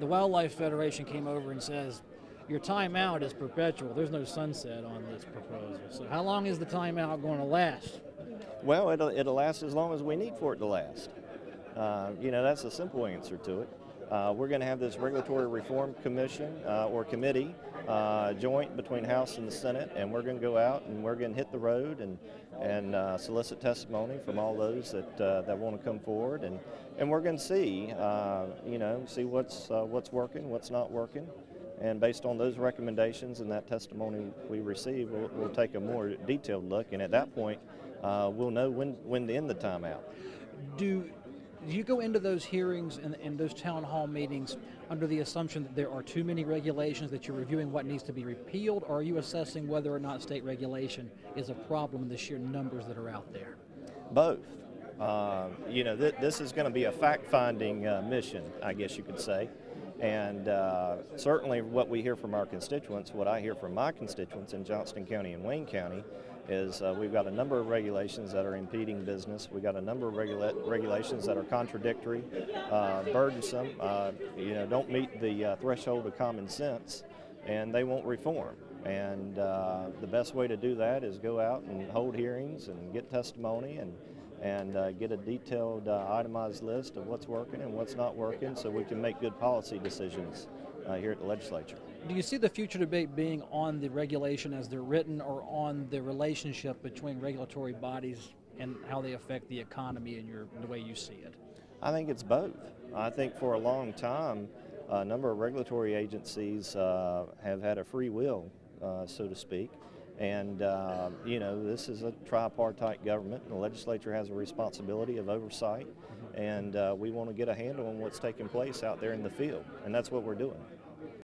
The Wildlife Federation came over and says, your timeout is perpetual. There's no sunset on this proposal. So how long is the timeout going to last? Well, it'll, it'll last as long as we need for it to last. Uh, you know, that's a simple answer to it. Uh, we're going to have this Regulatory Reform Commission uh, or committee uh, joint between House and the Senate, and we're going to go out and we're going to hit the road and and uh, solicit testimony from all those that uh, that want to come forward, and and we're going to see, uh, you know, see what's what's working, what's not working, and based on those recommendations and that testimony we receive, we'll, we'll take a more detailed look, and at that point, we'll know when when to end the timeout. Do do you go into those hearings and, and, those town hall meetings under the assumption that there are too many regulations that you're reviewing what needs to be repealed, or are you assessing whether or not state regulation is a problem in the sheer numbers that are out there? Both. Uh, you know, th- this is going to be a fact-finding uh, mission, I guess you could say. And uh, certainly, what we hear from our constituents, what I hear from my constituents in Johnston County and Wayne County, is uh, we've got a number of regulations that are impeding business. We've got a number of regula- regulations that are contradictory, uh, burdensome, uh, you know, don't meet the uh, threshold of common sense, and they won't reform. And uh, the best way to do that is go out and hold hearings and get testimony and and uh, get a detailed itemized list of what's working and what's not working so we can make good policy decisions here at the legislature. Do you see the future debate being on the regulation as they're written or on the relationship between regulatory bodies and how they affect the economy and your, the way you see it? I think it's both. I think for a long time, a number of regulatory agencies uh, have had a free will, uh, so to speak. And, uh, you know, this is a tripartite government, and the legislature has a responsibility of oversight. Mm-hmm. And uh, we want to get a handle on what's taking place out there in the field, and that's what we're doing.